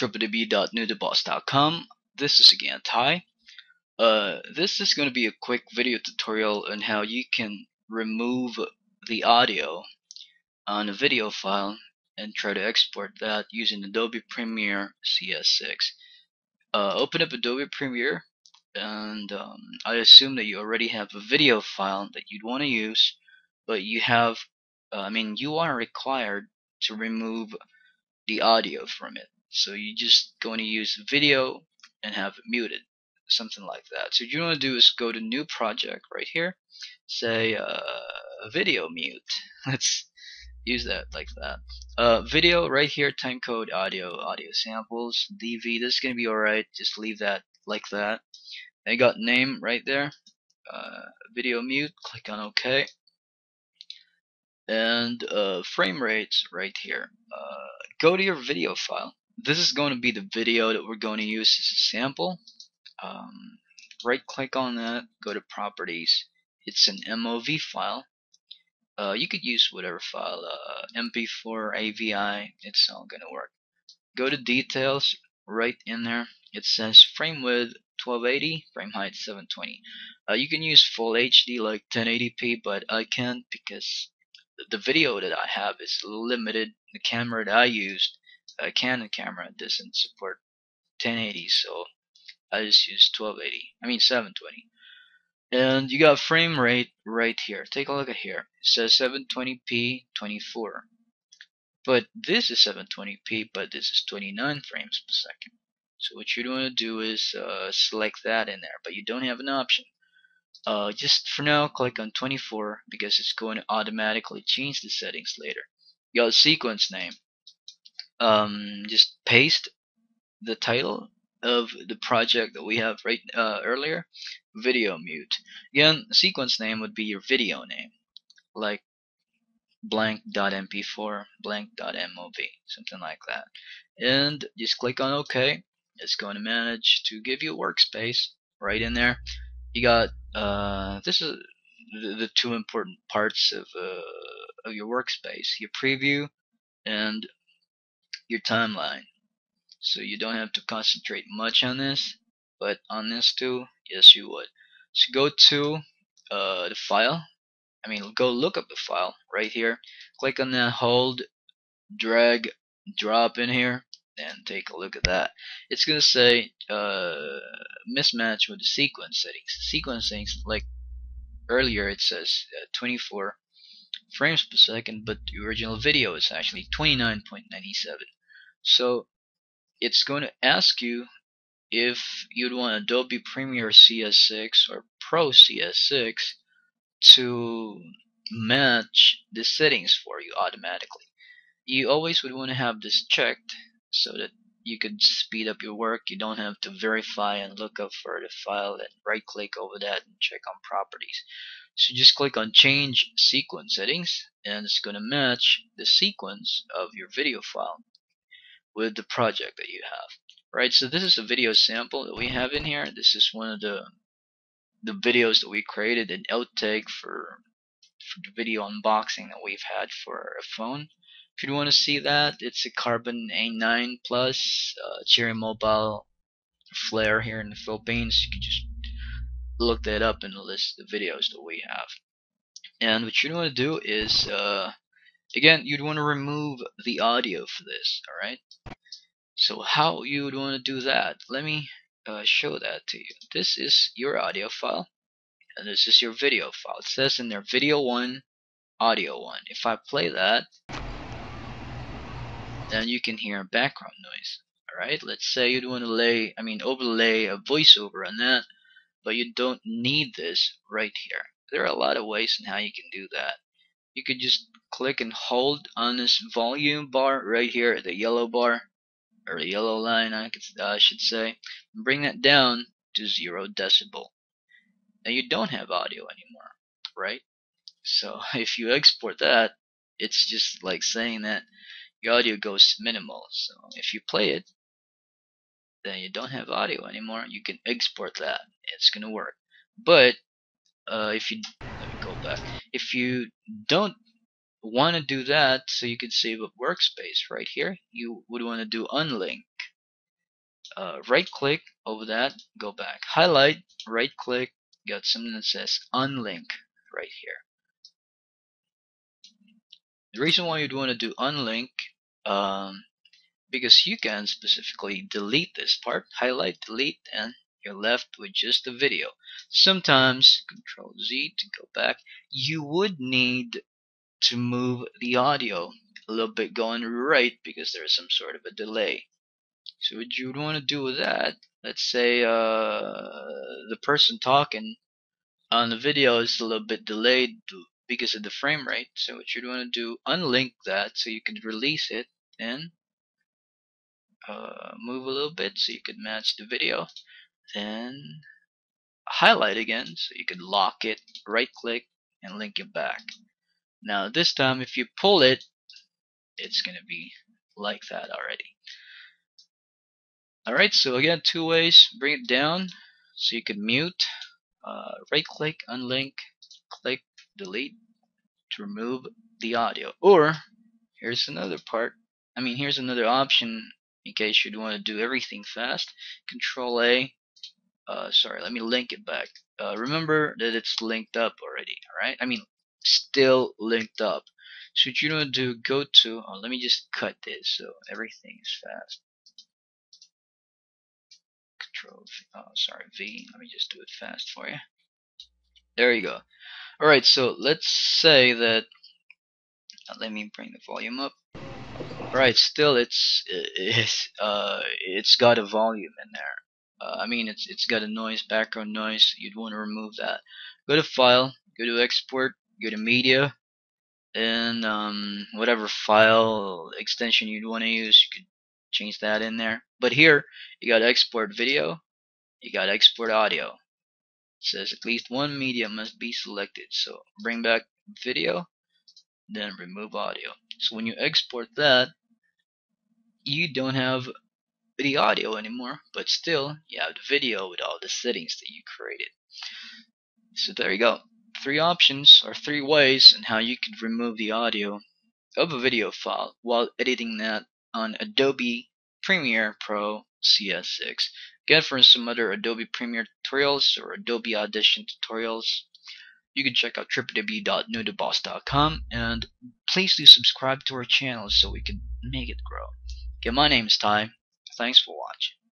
www.noodleboss.com. This is again Ty. Uh, this is going to be a quick video tutorial on how you can remove the audio on a video file and try to export that using Adobe Premiere CS6. Uh, open up Adobe Premiere and um, I assume that you already have a video file that you'd want to use but you have uh, I mean you are required to remove the audio from it. So you're just going to use video and have it muted something like that. So what you want to do is go to new project right here say uh, video mute. Let's use that like that. Uh, video right here time code audio audio samples DV this is gonna be alright just leave that like that. I got name right there uh, video mute click on OK and uh, frame rates right here. Uh, go to your video file. This is going to be the video that we're going to use as a sample. Um, right click on that go to properties. It's an MOV file. Uh, you could use whatever file uh, MP4 AVI it's all gonna work. Go to details right in there. It says frame width 1280 frame height 720 uh, you can use full HD like 1080p but I can't because the video that I have is limited. The camera that I used a Canon camera doesn't support 1080 so I just use 1280 I mean 720 and you got frame rate right here. Take a look at here. It says 720p 24 but this is 720p but this is 29 frames per second. So what you're going to do is uh, select that in there but you don't have an option uh, just for now click on 24 because it's going to automatically change the settings later. You got sequence name. Um, just paste the title of the project that we have right uh, earlier. Video mute. Again sequence name would be your video name like blank.mp4 blank.mov something like that. And just click on OK. It's going to manage to give you a workspace right in there you got uh, this is the, the, two important parts of, uh, of your workspace your preview and your timeline. So you don't have to concentrate much on this but on this too yes you would. So go to uh, the file. I mean go look up the file right here. Click on that hold drag drop in here and take a look at that. It's gonna say uh, mismatch with the sequence settings. Sequence settings like earlier it says uh, 24 frames per second but the original video is actually 29.97 so it's going to ask you if you'd want Adobe Premiere CS6 or Pro CS6 to match the settings for you automatically. You always would want to have this checked so that you could speed up your work. You don't have to verify and look up for the file and right click over that and check on properties. So just click on change sequence settings and it's going to match the sequence of your video file with the project that you have. Right, so this is a video sample that we have in here. This is one of the the videos that we created an outtake for for the video unboxing that we've had for a phone. If you want to see that, it's a Carbon A9 Plus uh, Cherry Mobile flare here in the Philippines. You can just look that up in the list of videos that we have. And what you want to do is, uh, again, you'd want to remove the audio for this, alright? So how you would want to do that? Let me uh, show that to you. This is your audio file, and this is your video file. It says in there video 1, audio 1. If I play that, then you can hear background noise. Alright, let's say you'd want to lay, I mean overlay a voiceover on that, but you don't need this right here. There are a lot of ways in how you can do that. You could just click and hold on this volume bar right here, the yellow bar, or the yellow line I, could, uh, I should say, and bring that down to zero decibel. Now you don't have audio anymore, right? So if you export that, it's just like saying that your audio goes to minimal. So if you play it, then you don't have audio anymore. You can export that. It's gonna work. But uh, if you let me go back. If you don't want to do that so you can save up workspace right here you would want to do unlink uh, right click over that, go back. Highlight, right click, got something that says unlink right here. The reason why you'd want to do unlink, um, because you can specifically delete this part, highlight, delete, and you're left with just the video. Sometimes, Control Z to go back, you would need to move the audio a little bit going right because there's some sort of a delay. So what you would want to do with that, let's say uh, the person talking on the video is a little bit delayed because of the frame rate. So what you'd want to do, unlink that so you can release it and uh, move a little bit so you could match the video. Then highlight again so you could lock it, right click, and link it back. Now this time if you pull it, it's going to be like that already. Alright, so again, two ways. Bring it down so you can mute. Uh, right click, unlink, click, delete to remove the audio. Or, here's another part. I mean, here's another option in case you'd want to do everything fast. Control A. Uh, sorry, let me link it back. Uh, remember that it's linked up already, alright? I mean, still linked up. So what you want to do, go to, oh, let me just cut this so everything is fast. Control, oh, sorry, V. Let me just do it fast for you. There you go. Alright, so let's say that, let me bring the volume up. Alright, still it's, it's, uh, it's got a volume in there. Uh, I mean, it's it's got a noise, background noise. You'd want to remove that. Go to File, go to Export, go to Media, and um, whatever file extension you'd want to use, you could change that in there. But here, you got export video, you got export audio. Says at least one media must be selected. So bring back video, then remove audio. So when you export that, you don't have the audio anymore, but still you have the video with all the settings that you created. So there you go. Three options or three ways in how you could remove the audio of a video file while editing that on Adobe Premiere Pro CS6. Again, for some other Adobe Premiere tutorials or Adobe Audition tutorials, you can check out www.noodleboss.com and please do subscribe to our channel so we can make it grow. Okay, my name is Ty. Thanks for watching.